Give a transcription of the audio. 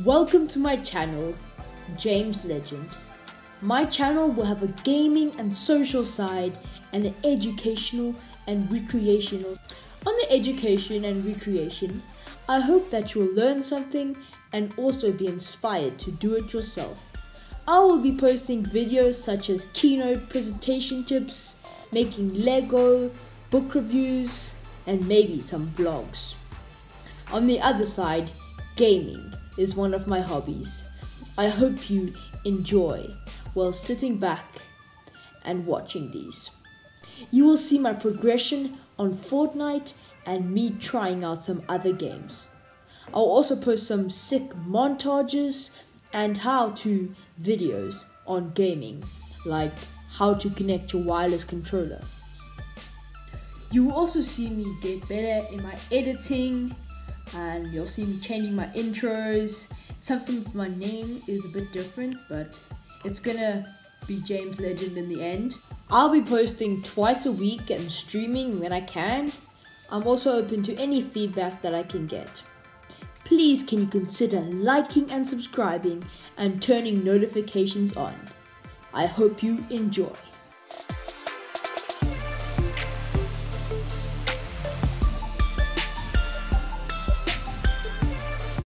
Welcome to my channel, James Legend. My channel will have a gaming and social side and an educational and recreational. On the education and recreation, I hope that you will learn something and also be inspired to do it yourself. I will be posting videos such as keynote presentation tips, making Lego, book reviews, and maybe some vlogs. On the other side, gaming is one of my hobbies. I hope you enjoy while sitting back and watching these. You will see my progression on Fortnite and me trying out some other games. I'll also post some sick montages and how to videos on gaming, like how to connect your wireless controller. You will also see me get better in my editing and you'll see me changing my intros. Something with my name is a bit different, but it's gonna be James Legend in the end. I'll be posting twice a week and streaming when I can. I'm also open to any feedback that I can get. Please can you consider liking and subscribing and turning notifications on. I hope you enjoy.